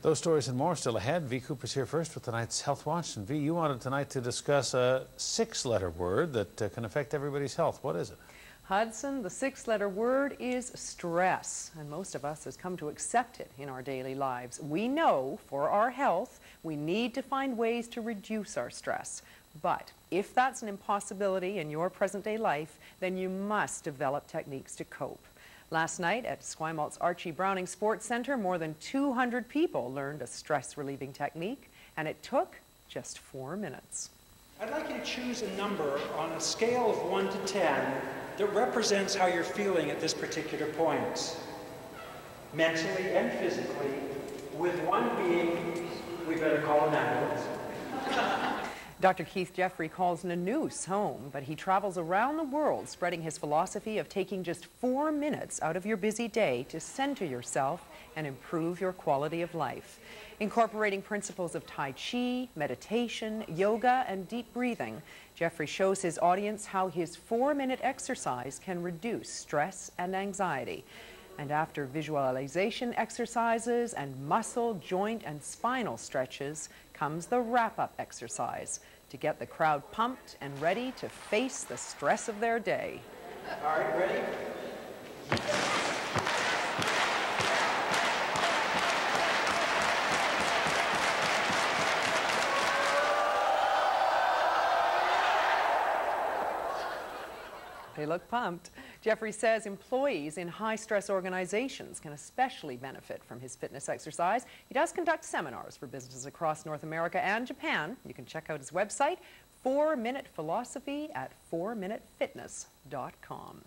Those stories and more still ahead. V. Cooper's here first with tonight's Health Watch. And V, you wanted tonight to discuss a six-letter word that uh, can affect everybody's health. What is it? Hudson, the six-letter word is stress, and most of us has come to accept it in our daily lives. We know for our health, we need to find ways to reduce our stress. But if that's an impossibility in your present-day life, then you must develop techniques to cope. Last night at Esquimalt Archie Browning Sports Center, more than 200 people learned a stress-relieving technique, and it took just four minutes. I'd like you to choose a number on a scale of 1 to 10 that represents how you're feeling at this particular point, mentally and physically, with one being, we better call an ambulance. Dr. Keith Jeffery calls Nanoose home, but he travels around the world spreading his philosophy of taking just four minutes out of your busy day to center yourself and improve your quality of life. Incorporating principles of Tai Chi, meditation, yoga, and deep breathing, Jeffery shows his audience how his four-minute exercise can reduce stress and anxiety. And after visualization exercises and muscle, joint, and spinal stretches comes the wrap-up exercise to get the crowd pumped and ready to face the stress of their day. All right, ready? They look pumped. Jeffery says employees in high-stress organizations can especially benefit from his fitness exercise. He does conduct seminars for businesses across North America and Japan. You can check out his website, 4 Minute Philosophy at 4minutefitness.com.